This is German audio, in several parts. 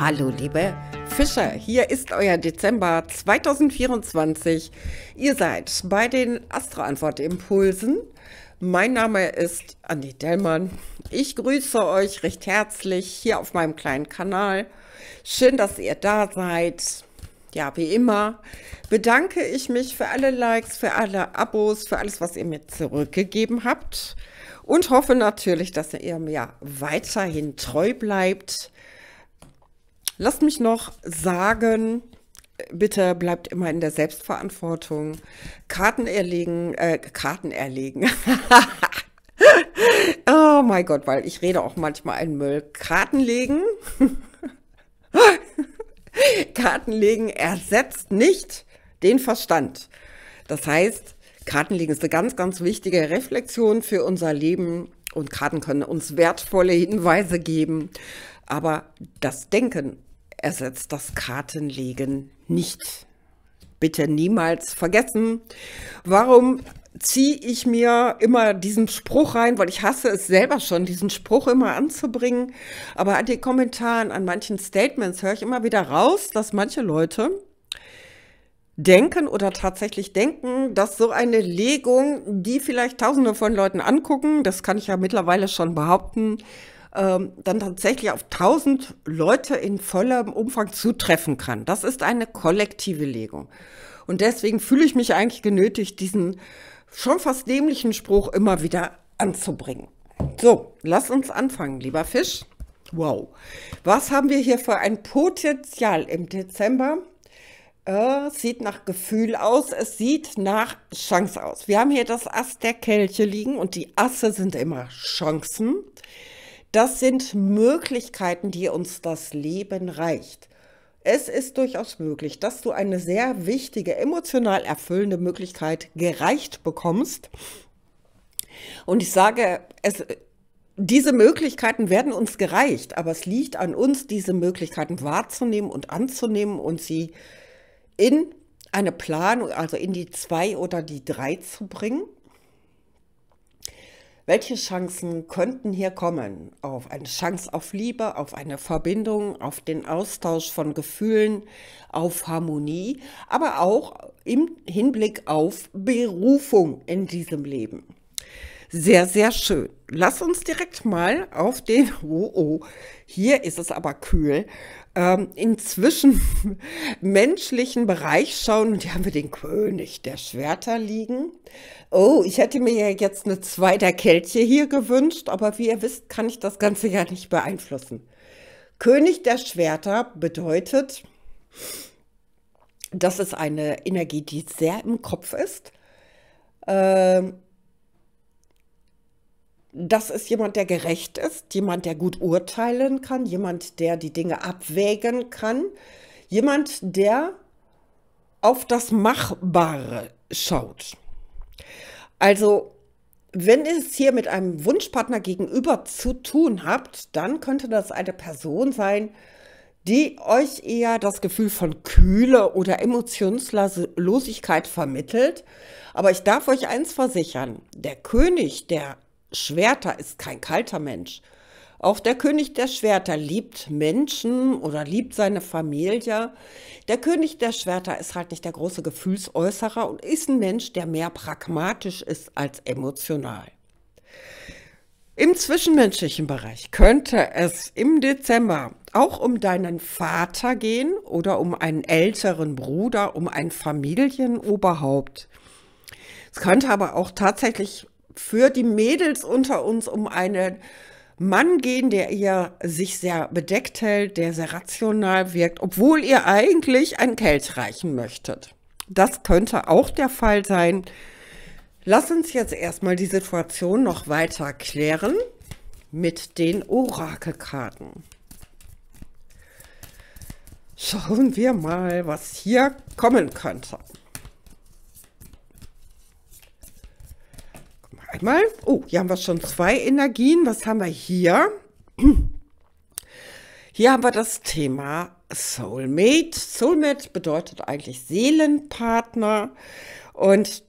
Hallo liebe Fischer, hier ist euer Dezember 2024. Ihr seid bei den Astro-Antwort-Impulsen. Mein Name ist Andi Dellmann. Ich grüße euch recht herzlich hier auf meinem kleinen Kanal. Schön, dass ihr da seid. Ja, wie immer bedanke ich mich für alle Likes, für alle Abos, für alles, was ihr mir zurückgegeben habt und hoffe natürlich, dass ihr mir weiterhin treu bleibt. Lasst mich noch sagen, bitte bleibt immer in der Selbstverantwortung. Karten erlegen, äh, Karten erlegen. oh mein Gott, weil ich rede auch manchmal einen Müll. Karten legen. Karten legen ersetzt nicht den Verstand. Das heißt, Kartenlegen ist eine ganz, ganz wichtige Reflexion für unser Leben und Karten können uns wertvolle Hinweise geben. Aber das Denken ersetzt das Kartenlegen nicht. Bitte niemals vergessen. Warum ziehe ich mir immer diesen Spruch rein, weil ich hasse es selber schon, diesen Spruch immer anzubringen. Aber an den Kommentaren, an manchen Statements höre ich immer wieder raus, dass manche Leute denken oder tatsächlich denken, dass so eine Legung, die vielleicht Tausende von Leuten angucken, das kann ich ja mittlerweile schon behaupten, ähm, dann tatsächlich auf tausend Leute in vollem Umfang zutreffen kann. Das ist eine kollektive Legung. Und deswegen fühle ich mich eigentlich genötigt, diesen schon fast dämlichen Spruch immer wieder anzubringen. So, lass uns anfangen, lieber Fisch. Wow. Was haben wir hier für ein Potenzial im Dezember? Äh, sieht nach Gefühl aus, es sieht nach Chance aus. Wir haben hier das Ass der Kelche liegen und die Asse sind immer Chancen. Das sind Möglichkeiten, die uns das Leben reicht. Es ist durchaus möglich, dass du eine sehr wichtige, emotional erfüllende Möglichkeit gereicht bekommst. Und ich sage, es, diese Möglichkeiten werden uns gereicht, aber es liegt an uns, diese Möglichkeiten wahrzunehmen und anzunehmen und sie in eine Planung, also in die zwei oder die drei zu bringen welche Chancen könnten hier kommen? Auf eine Chance auf Liebe, auf eine Verbindung, auf den Austausch von Gefühlen, auf Harmonie, aber auch im Hinblick auf Berufung in diesem Leben. Sehr, sehr schön. Lass uns direkt mal auf den, oh, oh, hier ist es aber kühl, ähm, inzwischen menschlichen Bereich schauen. Und hier haben wir den König der Schwerter liegen. Oh, ich hätte mir ja jetzt eine zweite Kelche hier gewünscht, aber wie ihr wisst, kann ich das Ganze ja nicht beeinflussen. König der Schwerter bedeutet, das ist eine Energie, die sehr im Kopf ist. Ähm, das ist jemand, der gerecht ist, jemand, der gut urteilen kann, jemand, der die Dinge abwägen kann, jemand, der auf das Machbare schaut. Also, wenn ihr es hier mit einem Wunschpartner gegenüber zu tun habt, dann könnte das eine Person sein, die euch eher das Gefühl von Kühle oder Emotionslosigkeit vermittelt. Aber ich darf euch eins versichern, der König der Schwerter ist kein kalter Mensch. Auch der König der Schwerter liebt Menschen oder liebt seine Familie. Der König der Schwerter ist halt nicht der große Gefühlsäußerer und ist ein Mensch, der mehr pragmatisch ist als emotional. Im zwischenmenschlichen Bereich könnte es im Dezember auch um deinen Vater gehen oder um einen älteren Bruder, um ein Familienoberhaupt. Es könnte aber auch tatsächlich für die Mädels unter uns um einen Mann gehen, der ihr sich sehr bedeckt hält, der sehr rational wirkt, obwohl ihr eigentlich ein Geld reichen möchtet. Das könnte auch der Fall sein. Lass uns jetzt erstmal die Situation noch weiter klären mit den Orakelkarten. Schauen wir mal, was hier kommen könnte. Einmal, oh, hier haben wir schon zwei Energien. Was haben wir hier? Hier haben wir das Thema Soulmate. Soulmate bedeutet eigentlich Seelenpartner. Und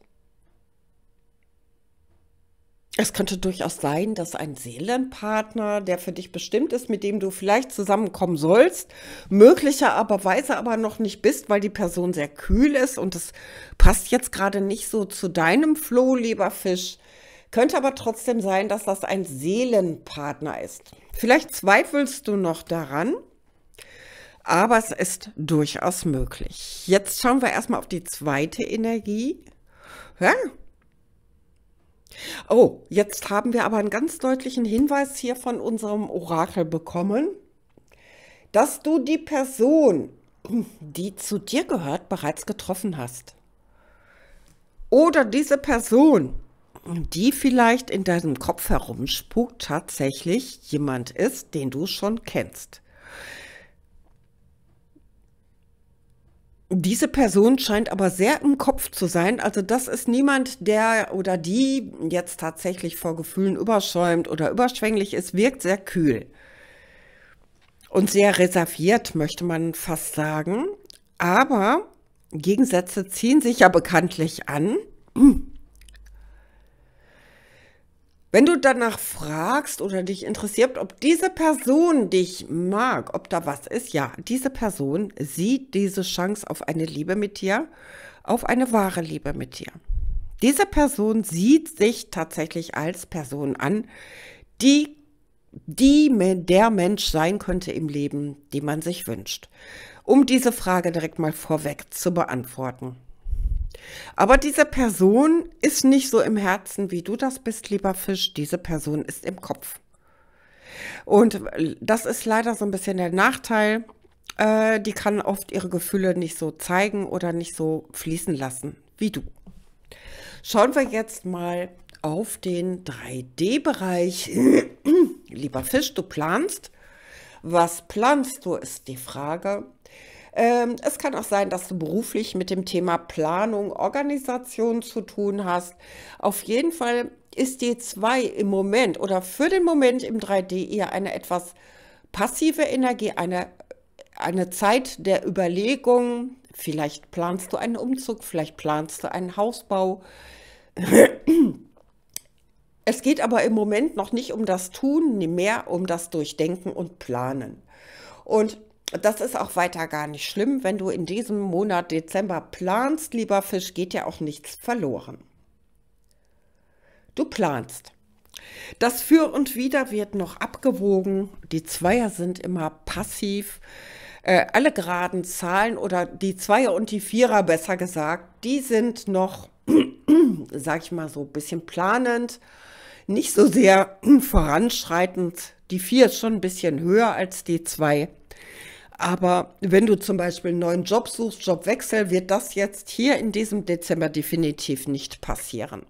es könnte durchaus sein, dass ein Seelenpartner, der für dich bestimmt ist, mit dem du vielleicht zusammenkommen sollst, möglicherweise aber noch nicht bist, weil die Person sehr kühl ist und es passt jetzt gerade nicht so zu deinem Floh, lieber Fisch. Könnte aber trotzdem sein, dass das ein Seelenpartner ist. Vielleicht zweifelst du noch daran, aber es ist durchaus möglich. Jetzt schauen wir erstmal auf die zweite Energie. Ja, Oh, jetzt haben wir aber einen ganz deutlichen Hinweis hier von unserem Orakel bekommen, dass du die Person, die zu dir gehört, bereits getroffen hast. Oder diese Person, die vielleicht in deinem Kopf herumspukt, tatsächlich jemand ist, den du schon kennst. Diese Person scheint aber sehr im Kopf zu sein. Also das ist niemand, der oder die jetzt tatsächlich vor Gefühlen überschäumt oder überschwänglich ist, wirkt sehr kühl. Und sehr reserviert, möchte man fast sagen. Aber Gegensätze ziehen sich ja bekanntlich an. Wenn du danach fragst oder dich interessiert, ob diese Person dich mag, ob da was ist, ja, diese Person sieht diese Chance auf eine Liebe mit dir, auf eine wahre Liebe mit dir. Diese Person sieht sich tatsächlich als Person an, die, die der Mensch sein könnte im Leben, den man sich wünscht. Um diese Frage direkt mal vorweg zu beantworten. Aber diese Person ist nicht so im Herzen, wie du das bist, lieber Fisch. Diese Person ist im Kopf. Und das ist leider so ein bisschen der Nachteil. Äh, die kann oft ihre Gefühle nicht so zeigen oder nicht so fließen lassen wie du. Schauen wir jetzt mal auf den 3D-Bereich. Lieber Fisch, du planst. Was planst du, ist die Frage. Ähm, es kann auch sein, dass du beruflich mit dem Thema Planung, Organisation zu tun hast. Auf jeden Fall ist die 2 im Moment oder für den Moment im 3D eher eine etwas passive Energie, eine, eine Zeit der Überlegung. Vielleicht planst du einen Umzug, vielleicht planst du einen Hausbau. Es geht aber im Moment noch nicht um das Tun, mehr um das Durchdenken und Planen. Und das ist auch weiter gar nicht schlimm. Wenn du in diesem Monat Dezember planst, lieber Fisch, geht ja auch nichts verloren. Du planst. Das Für und Wider wird noch abgewogen. Die Zweier sind immer passiv. Äh, alle geraden Zahlen oder die Zweier und die Vierer besser gesagt, die sind noch, sag ich mal so, ein bisschen planend, nicht so sehr voranschreitend. Die Vier ist schon ein bisschen höher als die Zwei. Aber wenn du zum Beispiel einen neuen Job suchst, Jobwechsel, wird das jetzt hier in diesem Dezember definitiv nicht passieren.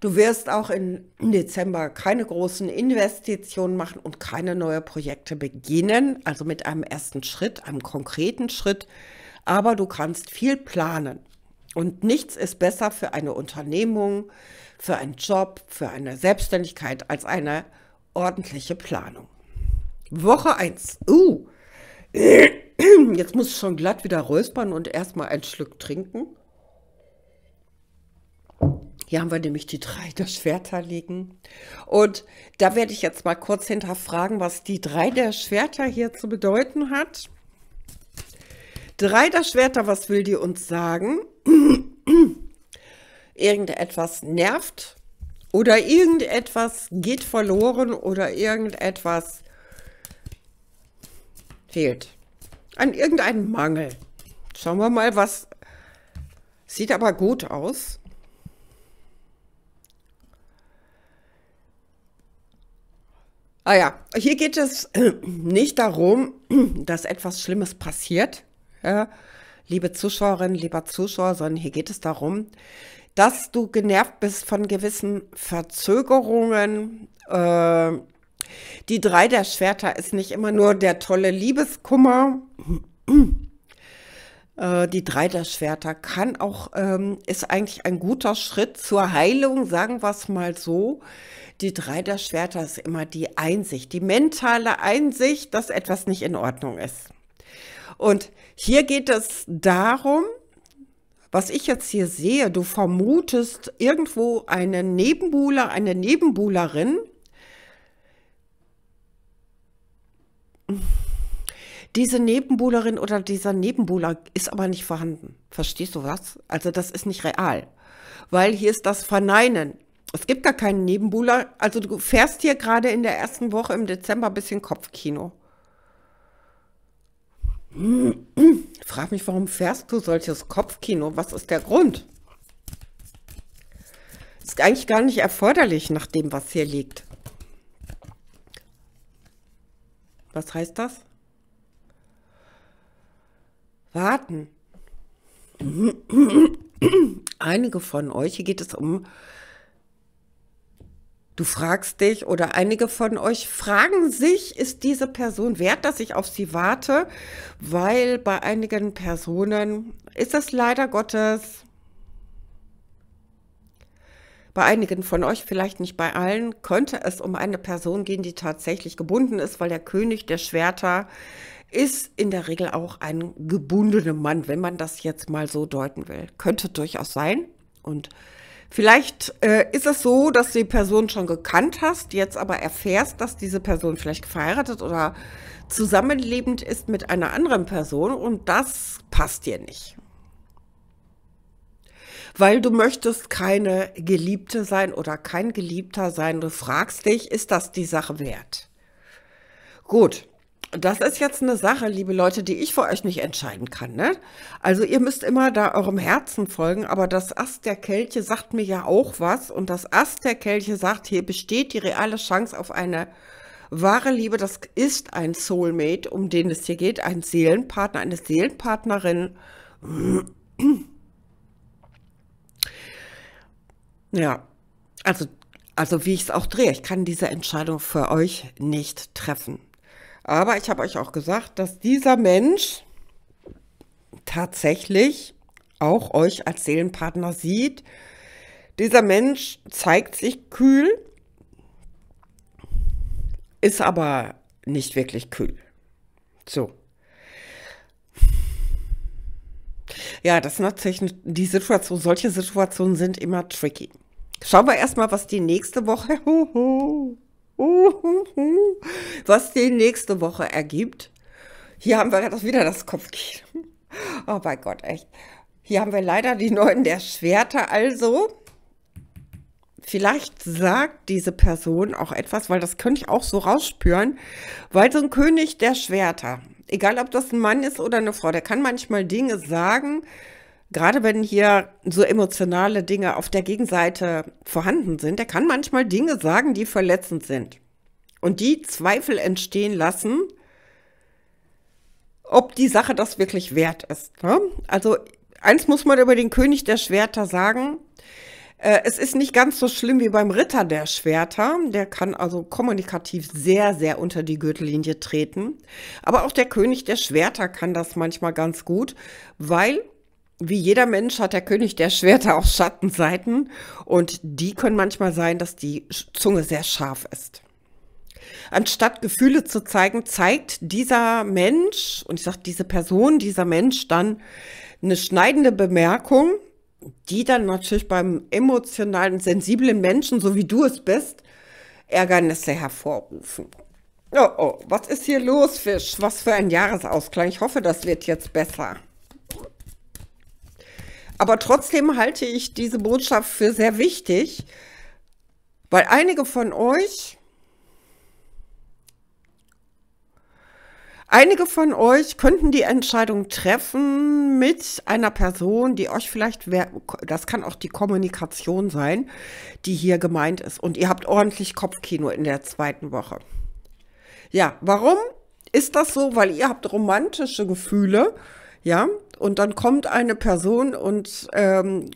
Du wirst auch im Dezember keine großen Investitionen machen und keine neuen Projekte beginnen, also mit einem ersten Schritt, einem konkreten Schritt. Aber du kannst viel planen. Und nichts ist besser für eine Unternehmung, für einen Job, für eine Selbstständigkeit als eine ordentliche Planung. Woche 1. Uh, Jetzt muss ich schon glatt wieder räuspern und erstmal einen Schluck trinken. Hier haben wir nämlich die drei der Schwerter liegen. Und da werde ich jetzt mal kurz hinterfragen, was die drei der Schwerter hier zu bedeuten hat. Drei der Schwerter, was will die uns sagen? irgendetwas nervt oder irgendetwas geht verloren oder irgendetwas fehlt. An irgendeinem Mangel. Schauen wir mal, was. Sieht aber gut aus. Ah ja, hier geht es nicht darum, dass etwas Schlimmes passiert, ja, liebe Zuschauerinnen, lieber Zuschauer, sondern hier geht es darum, dass du genervt bist von gewissen Verzögerungen, äh, die drei der Schwerter ist nicht immer nur der tolle Liebeskummer. Äh, die drei der Schwerter kann auch, ähm, ist eigentlich ein guter Schritt zur Heilung, sagen wir es mal so. Die drei der Schwerter ist immer die Einsicht, die mentale Einsicht, dass etwas nicht in Ordnung ist. Und hier geht es darum, was ich jetzt hier sehe, du vermutest irgendwo einen Nebenbuhler, eine Nebenbuhlerin. Diese Nebenbuhlerin oder dieser Nebenbuhler ist aber nicht vorhanden. Verstehst du was? Also das ist nicht real. Weil hier ist das Verneinen. Es gibt gar keinen Nebenbuhler. Also du fährst hier gerade in der ersten Woche im Dezember ein bisschen Kopfkino. Frag mich, warum fährst du solches Kopfkino? Was ist der Grund? Ist eigentlich gar nicht erforderlich nach dem, was hier liegt. Was heißt das? Warten. Einige von euch, hier geht es um Du fragst dich oder einige von euch fragen sich, ist diese Person wert, dass ich auf sie warte? Weil bei einigen Personen ist es leider Gottes, bei einigen von euch, vielleicht nicht bei allen, könnte es um eine Person gehen, die tatsächlich gebunden ist, weil der König der Schwerter ist in der Regel auch ein gebundener Mann, wenn man das jetzt mal so deuten will. Könnte durchaus sein. Und Vielleicht äh, ist es so, dass du die Person schon gekannt hast, jetzt aber erfährst, dass diese Person vielleicht verheiratet oder zusammenlebend ist mit einer anderen Person und das passt dir nicht. Weil du möchtest keine Geliebte sein oder kein Geliebter sein. Du fragst dich, ist das die Sache wert? Gut, das ist jetzt eine Sache, liebe Leute, die ich für euch nicht entscheiden kann. Ne? Also ihr müsst immer da eurem Herzen folgen, aber das Ast der Kelche sagt mir ja auch was und das Ast der Kelche sagt, hier besteht die reale Chance auf eine wahre Liebe. Das ist ein Soulmate, um den es hier geht, ein Seelenpartner, eine Seelenpartnerin. Ja, also, also wie ich es auch drehe, ich kann diese Entscheidung für euch nicht treffen. Aber ich habe euch auch gesagt, dass dieser Mensch tatsächlich auch euch als Seelenpartner sieht. Dieser Mensch zeigt sich kühl, ist aber nicht wirklich kühl. So. Ja, das ist natürlich die Situation, solche Situationen sind immer tricky. Schauen wir erstmal, was die nächste Woche. was die nächste Woche ergibt. Hier haben wir das wieder das Kopfkino. Oh mein Gott, echt. Hier haben wir leider die Neuen der Schwerter. Also, vielleicht sagt diese Person auch etwas, weil das könnte ich auch so rausspüren, weil so ein König der Schwerter, egal ob das ein Mann ist oder eine Frau, der kann manchmal Dinge sagen, gerade wenn hier so emotionale Dinge auf der Gegenseite vorhanden sind, der kann manchmal Dinge sagen, die verletzend sind. Und die Zweifel entstehen lassen, ob die Sache das wirklich wert ist. Ne? Also eins muss man über den König der Schwerter sagen. Äh, es ist nicht ganz so schlimm wie beim Ritter der Schwerter. Der kann also kommunikativ sehr, sehr unter die Gürtellinie treten. Aber auch der König der Schwerter kann das manchmal ganz gut, weil wie jeder Mensch hat der König der Schwerter auch Schattenseiten und die können manchmal sein, dass die Zunge sehr scharf ist. Anstatt Gefühle zu zeigen, zeigt dieser Mensch, und ich sage diese Person, dieser Mensch dann eine schneidende Bemerkung, die dann natürlich beim emotionalen, sensiblen Menschen, so wie du es bist, Ärgernisse hervorrufen. Oh, oh, was ist hier los, Fisch? Was für ein Jahresausklang. Ich hoffe, das wird jetzt besser. Aber trotzdem halte ich diese Botschaft für sehr wichtig, weil einige von euch, einige von euch könnten die Entscheidung treffen mit einer Person, die euch vielleicht, das kann auch die Kommunikation sein, die hier gemeint ist. Und ihr habt ordentlich Kopfkino in der zweiten Woche. Ja, warum ist das so? Weil ihr habt romantische Gefühle, ja, und dann kommt eine Person und ähm,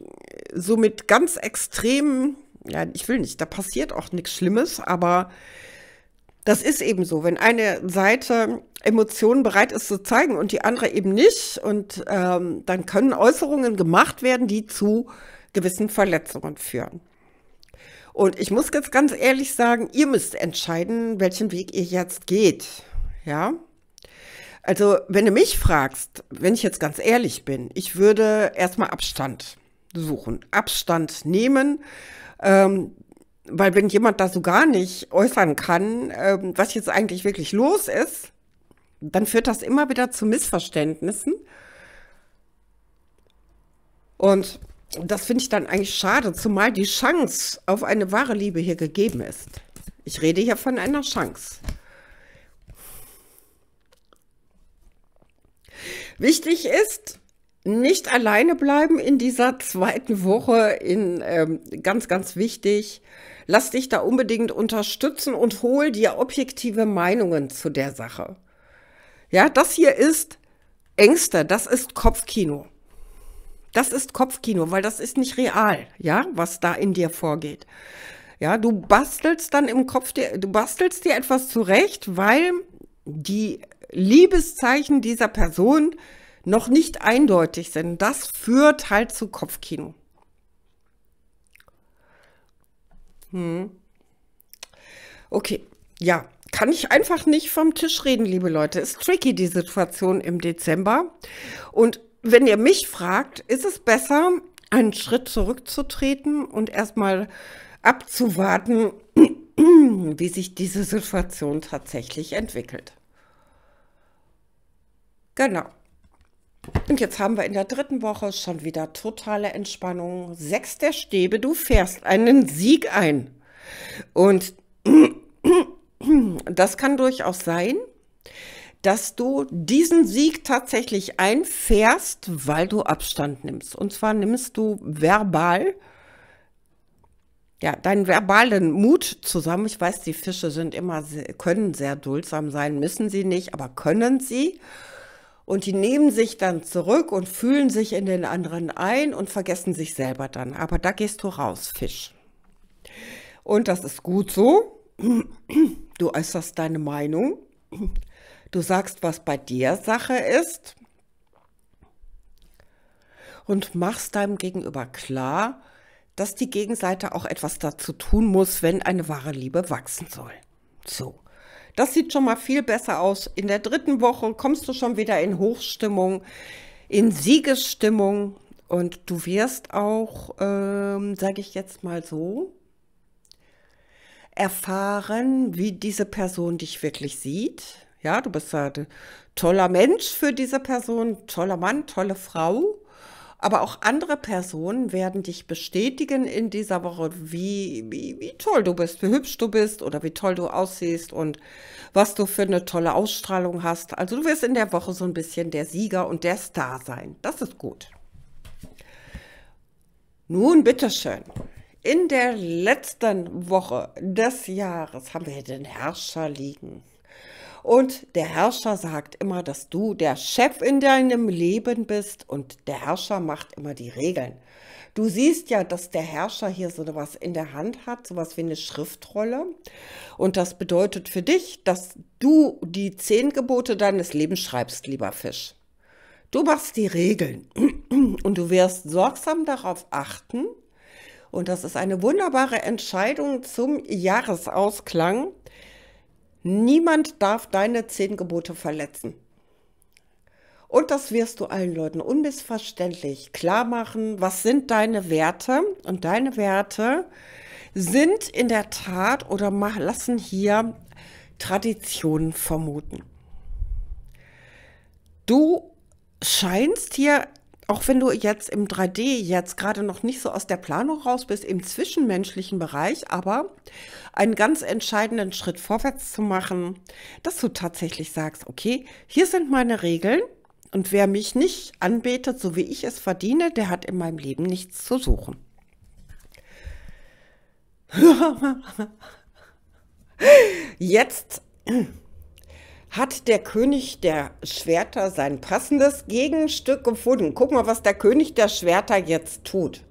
so mit ganz extremen, ja, ich will nicht, da passiert auch nichts Schlimmes, aber das ist eben so, wenn eine Seite Emotionen bereit ist zu zeigen und die andere eben nicht, und ähm, dann können Äußerungen gemacht werden, die zu gewissen Verletzungen führen. Und ich muss jetzt ganz ehrlich sagen, ihr müsst entscheiden, welchen Weg ihr jetzt geht. Ja, Also, wenn du mich fragst, wenn ich jetzt ganz ehrlich bin, ich würde erstmal Abstand suchen, Abstand nehmen, ähm, weil wenn jemand da so gar nicht äußern kann, ähm, was jetzt eigentlich wirklich los ist, dann führt das immer wieder zu Missverständnissen. Und das finde ich dann eigentlich schade, zumal die Chance auf eine wahre Liebe hier gegeben ist. Ich rede hier von einer Chance. Wichtig ist, nicht alleine bleiben in dieser zweiten Woche. In, ähm, ganz, ganz wichtig. Lass dich da unbedingt unterstützen und hol dir objektive Meinungen zu der Sache. Ja, das hier ist Ängste, das ist Kopfkino. Das ist Kopfkino, weil das ist nicht real, ja, was da in dir vorgeht. Ja, du bastelst dann im Kopf dir, du bastelst dir etwas zurecht, weil die Liebeszeichen dieser Person noch nicht eindeutig sind. Das führt halt zu Kopfkino. Hm. Okay, ja, kann ich einfach nicht vom Tisch reden, liebe Leute. Ist tricky, die Situation im Dezember. Und wenn ihr mich fragt, ist es besser, einen Schritt zurückzutreten und erstmal abzuwarten, wie sich diese Situation tatsächlich entwickelt. Genau. Und jetzt haben wir in der dritten Woche schon wieder totale Entspannung. Sechs der Stäbe, du fährst einen Sieg ein. Und das kann durchaus sein, dass du diesen Sieg tatsächlich einfährst, weil du Abstand nimmst. Und zwar nimmst du verbal, ja, deinen verbalen Mut zusammen. Ich weiß, die Fische sind immer, können sehr duldsam sein, müssen sie nicht, aber können sie. Und die nehmen sich dann zurück und fühlen sich in den anderen ein und vergessen sich selber dann. Aber da gehst du raus, Fisch. Und das ist gut so. Du äußerst deine Meinung. Du sagst, was bei dir Sache ist. Und machst deinem Gegenüber klar, dass die Gegenseite auch etwas dazu tun muss, wenn eine wahre Liebe wachsen soll. So. Das sieht schon mal viel besser aus. In der dritten Woche kommst du schon wieder in Hochstimmung, in Siegesstimmung und du wirst auch, ähm, sage ich jetzt mal so, erfahren, wie diese Person dich wirklich sieht. Ja, du bist ein toller Mensch für diese Person, toller Mann, tolle Frau. Aber auch andere Personen werden dich bestätigen in dieser Woche, wie, wie, wie toll du bist, wie hübsch du bist oder wie toll du aussiehst und was du für eine tolle Ausstrahlung hast. Also du wirst in der Woche so ein bisschen der Sieger und der Star sein. Das ist gut. Nun, bitteschön. In der letzten Woche des Jahres haben wir den Herrscher liegen. Und der Herrscher sagt immer, dass du der Chef in deinem Leben bist und der Herrscher macht immer die Regeln. Du siehst ja, dass der Herrscher hier so was in der Hand hat, so was wie eine Schriftrolle. Und das bedeutet für dich, dass du die zehn Gebote deines Lebens schreibst, lieber Fisch. Du machst die Regeln und du wirst sorgsam darauf achten. Und das ist eine wunderbare Entscheidung zum Jahresausklang, Niemand darf deine zehn Gebote verletzen. Und das wirst du allen Leuten unmissverständlich klar machen. Was sind deine Werte? Und deine Werte sind in der Tat oder lassen hier Traditionen vermuten. Du scheinst hier auch wenn du jetzt im 3D jetzt gerade noch nicht so aus der Planung raus bist, im zwischenmenschlichen Bereich, aber einen ganz entscheidenden Schritt vorwärts zu machen, dass du tatsächlich sagst, okay, hier sind meine Regeln und wer mich nicht anbetet, so wie ich es verdiene, der hat in meinem Leben nichts zu suchen. Jetzt hat der König der Schwerter sein passendes Gegenstück gefunden. Guck mal, was der König der Schwerter jetzt tut.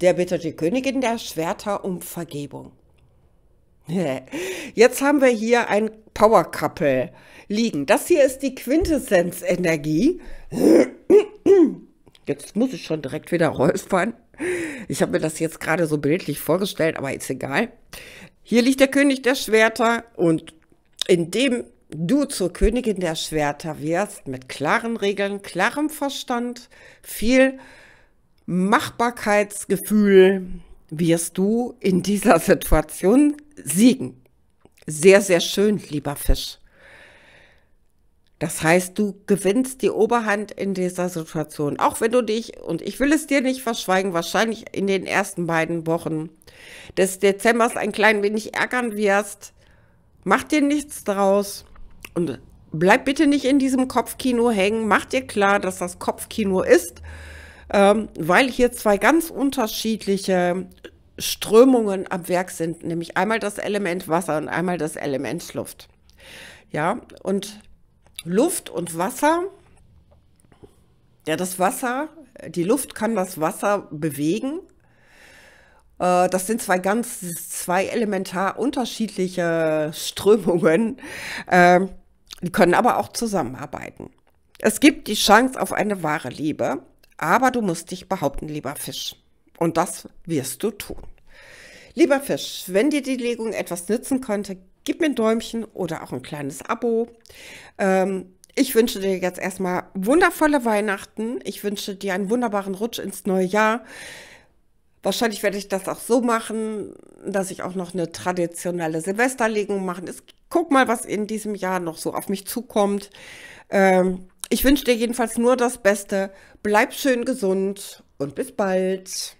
Der bittet die Königin der Schwerter um Vergebung. Jetzt haben wir hier ein Power Couple liegen. Das hier ist die Quintessenz-Energie. Jetzt muss ich schon direkt wieder räuspern. Ich habe mir das jetzt gerade so bildlich vorgestellt, aber ist egal. Hier liegt der König der Schwerter und in dem du zur Königin der Schwerter wirst mit klaren Regeln, klarem Verstand, viel Machbarkeitsgefühl, wirst du in dieser Situation siegen. Sehr, sehr schön, lieber Fisch. Das heißt, du gewinnst die Oberhand in dieser Situation. Auch wenn du dich, und ich will es dir nicht verschweigen, wahrscheinlich in den ersten beiden Wochen des Dezembers ein klein wenig ärgern wirst. Mach dir nichts draus und bleib bitte nicht in diesem Kopfkino hängen. Mach dir klar, dass das Kopfkino ist, ähm, weil hier zwei ganz unterschiedliche Strömungen am Werk sind, nämlich einmal das Element Wasser und einmal das Element Luft. Ja, und Luft und Wasser, ja, das Wasser, die Luft kann das Wasser bewegen. Äh, das sind zwei ganz, zwei elementar unterschiedliche Strömungen. Ähm, die können aber auch zusammenarbeiten. Es gibt die Chance auf eine wahre Liebe, aber du musst dich behaupten, lieber Fisch. Und das wirst du tun. Lieber Fisch, wenn dir die Legung etwas nützen konnte, gib mir ein Däumchen oder auch ein kleines Abo. Ähm, ich wünsche dir jetzt erstmal wundervolle Weihnachten. Ich wünsche dir einen wunderbaren Rutsch ins neue Jahr. Wahrscheinlich werde ich das auch so machen, dass ich auch noch eine traditionelle Silvesterlegung mache. Guck mal, was in diesem Jahr noch so auf mich zukommt. Ähm, ich wünsche dir jedenfalls nur das Beste. Bleib schön gesund und bis bald.